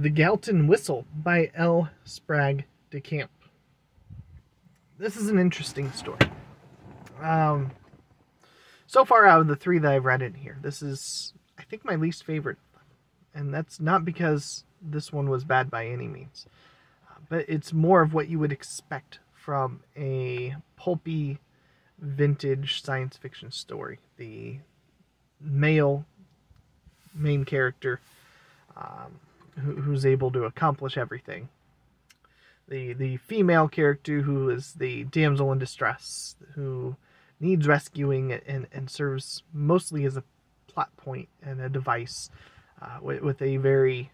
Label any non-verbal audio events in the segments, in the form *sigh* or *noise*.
The Galton Whistle by L. Sprague de Camp. This is an interesting story. Um, so far out of the three that I've read in here, this is, I think, my least favorite. And that's not because this one was bad by any means, uh, but it's more of what you would expect from a pulpy, vintage science fiction story. The male main character um, who's able to accomplish everything. The the female character who is the damsel in distress who needs rescuing and, and serves mostly as a plot point and a device uh, with, with, a very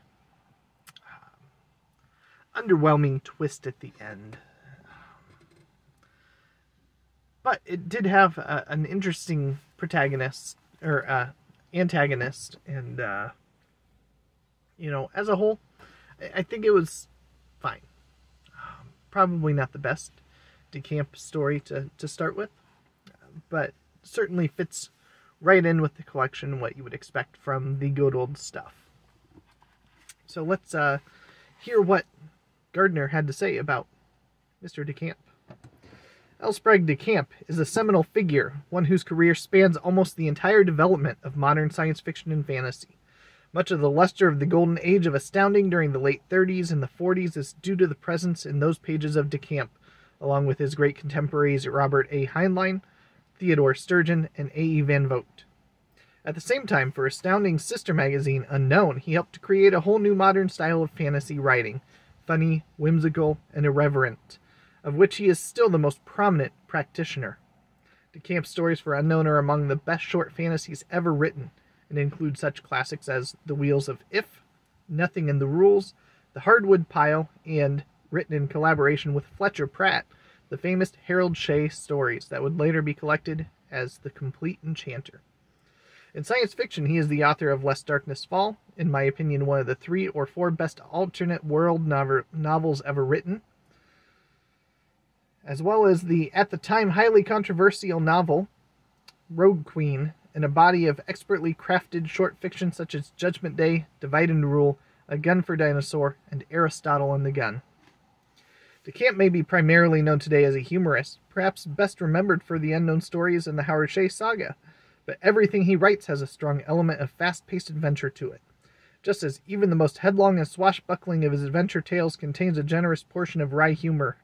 uh, underwhelming twist at the end. But it did have uh, an interesting protagonist or uh, antagonist, and uh, you know, as a whole, I think it was fine. Um, probably not the best de Camp story to, to start with, but certainly fits right in with the collection what you would expect from the good old stuff. So let's uh, hear what Gardner had to say about Mr. DeCamp. L. Sprague de Camp is a seminal figure, one whose career spans almost the entire development of modern science fiction and fantasy. Much of the luster of the golden age of astounding during the late 30s and the 40s is due to the presence in those pages of de Camp, along with his great contemporaries Robert A. Heinlein, Theodore Sturgeon, and A. E. Van Vogt. At the same time, for Astounding's sister magazine, Unknown, he helped to create a whole new modern style of fantasy writing funny, whimsical, and irreverent of which he is still the most prominent practitioner. De Camp's stories for Unknown are among the best short fantasies ever written, and include such classics as The Wheels of If, Nothing in the Rules, The Hardwood Pile, and, written in collaboration with Fletcher Pratt, the famous Harold Shea stories that would later be collected as The Complete Enchanter. In science fiction, he is the author of Lest Darkness Fall, in my opinion, one of the three or four best alternate world novels ever written, as well as the, at the time, highly controversial novel Rogue Queen, and a body of expertly crafted short fiction such as Judgment Day, Divide and Rule, A Gun for Dinosaur, and Aristotle and the Gun. DeCamp may be primarily known today as a humorist, perhaps best remembered for the unknown stories in the Howard Shea saga, but everything he writes has a strong element of fast paced adventure to it. Just as even the most headlong and swashbuckling of his adventure tales contains a generous portion of wry humor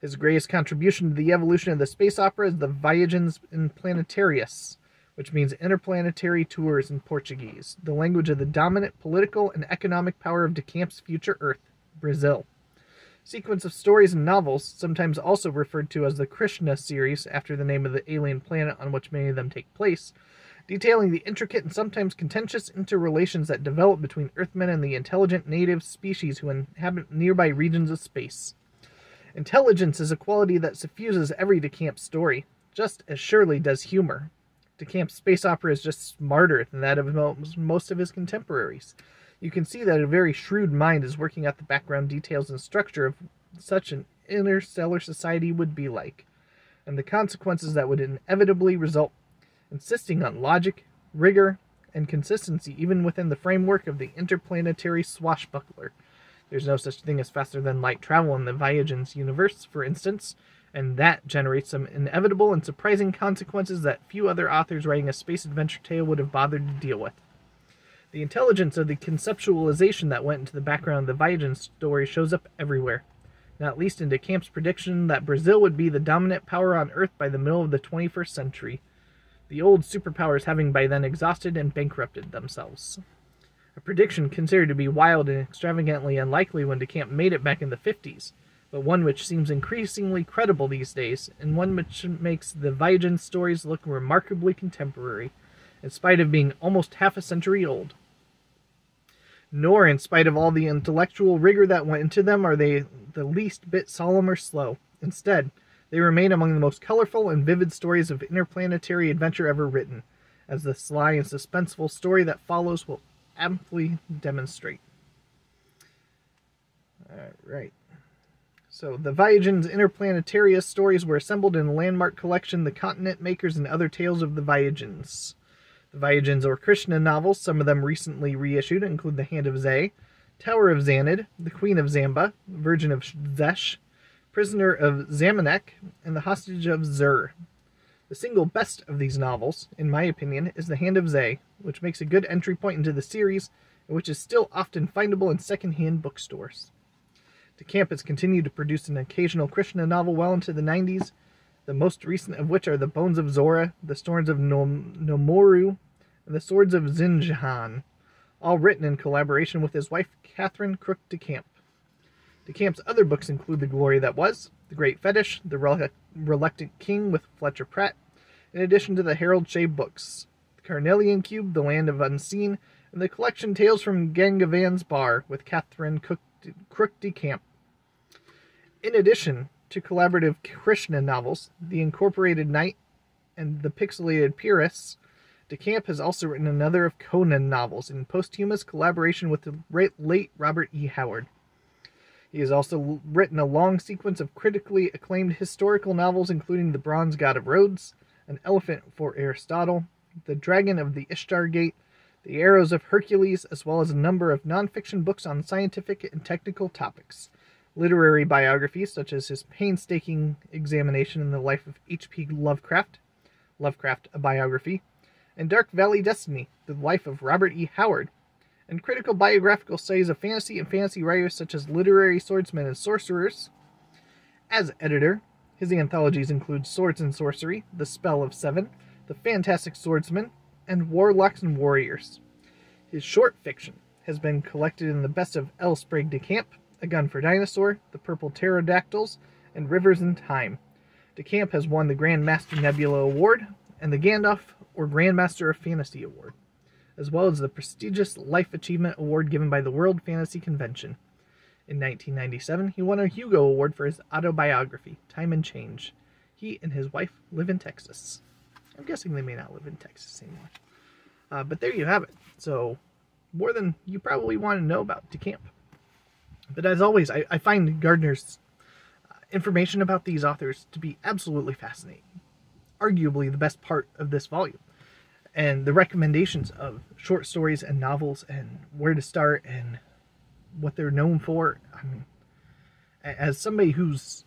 his greatest contribution to the evolution of the space opera is the Viagens Interplanetarias, which means interplanetary tours in Portuguese, the language of the dominant political and economic power of DeCamp's future Earth, Brazil. Sequence of stories and novels, sometimes also referred to as the Krishna series after the name of the alien planet on which many of them take place, detailing the intricate and sometimes contentious interrelations that develop between Earthmen and the intelligent native species who inhabit nearby regions of space. Intelligence is a quality that suffuses every DeCamp story, just as surely does humor. DeCamp's space opera is just smarter than that of most of his contemporaries. You can see that a very shrewd mind is working out the background details and structure of such an interstellar society would be like, and the consequences that would inevitably result, insisting on logic, rigor, and consistency even within the framework of the interplanetary swashbuckler. There's no such thing as faster than light travel in the Viagens universe, for instance, and that generates some inevitable and surprising consequences that few other authors writing a space adventure tale would have bothered to deal with. The intelligence of the conceptualization that went into the background of the Viagens story shows up everywhere, not least in DeCamp's prediction that Brazil would be the dominant power on Earth by the middle of the 21st century, the old superpowers having by then exhausted and bankrupted themselves a prediction considered to be wild and extravagantly unlikely when DeCamp made it back in the 50s, but one which seems increasingly credible these days, and one which makes the Viagens stories look remarkably contemporary, in spite of being almost half a century old. Nor, in spite of all the intellectual rigor that went into them, are they the least bit solemn or slow. Instead, they remain among the most colorful and vivid stories of interplanetary adventure ever written, as the sly and suspenseful story that follows will amply demonstrate. Alright. So, the Viagens Interplanetarias stories were assembled in a landmark collection, The Continent Makers and Other Tales of the Viagens. The Viagens or Krishna novels, some of them recently reissued, include The Hand of Zei, Tower of Zanid, The Queen of Zamba, Virgin of Zesh, Prisoner of Zhamanak, and The Hostage of Zir. The single best of these novels, in my opinion, is The Hand of Zei, which makes a good entry point into the series and which is still often findable in second-hand bookstores. DeCamp has continued to produce an occasional Krishna novel well into the 90s, the most recent of which are The Bones of Zora, The Storms of Nom- Nomuru, and The Swords of Zinjaban, all written in collaboration with his wife, Catherine Crook DeCamp. DeCamp's other books include The Glory That Was, The Great Fetish, The Reluctant King with Fletcher Pratt, in addition to the Harold Shea books, The Carnelian Cube, The Land of Unseen, and the collection Tales from Gavagan's Bar with Catherine Crook DeCamp. In addition to collaborative Krishna novels, The Incorporated Knight and The Pixilated Peeress, DeCamp has also written another of Conan novels in posthumous collaboration with the late Robert E. Howard. He has also written a long sequence of critically acclaimed historical novels, including The Bronze God of Rhodes, An Elephant for Aristotle, The Dragon of the Ishtar Gate, The Arrows of Hercules, as well as a number of nonfiction books on scientific and technical topics, literary biographies such as his painstaking examination in the life of H.P. Lovecraft, Lovecraft, a biography, and Dark Valley Destiny, the life of Robert E. Howard, and critical biographical studies of fantasy and fantasy writers such as literary swordsmen and sorcerers. As editor, his anthologies include Swords and Sorcery, The Spell of Seven, The Fantastic Swordsman, and Warlocks and Warriors. His short fiction has been collected in the best of L. Sprague de Camp, A Gun for Dinosaur, The Purple Pterodactyls, and Rivers in Time. DeCamp has won the Grand Master Nebula Award and the Gandalf or Grandmaster of Fantasy Award, as well as the prestigious Life Achievement Award given by the World Fantasy Convention. In 1997, he won a Hugo Award for his autobiography, Time and Change. He and his wife live in Texas. I'm guessing they may not live in Texas anymore. Uh, but there you have it. So, more than you probably want to know about DeCamp. But as always, I, I find Gardner's uh, information about these authors to be absolutely fascinating. Arguably the best part of this volume and the recommendations of short stories and novels and where to start and what they're known for. I mean, as somebody who's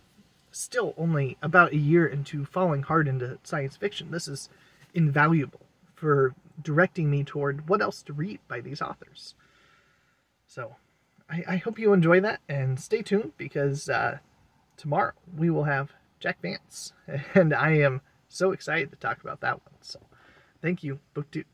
still only about a year into falling hard into science fiction, this is invaluable for directing me toward what else to read by these authors. So, I, I hope you enjoy that and stay tuned because uh, tomorrow we will have Jack Vance, *laughs* and I am so excited to talk about that one. So. Thank you, BookTube.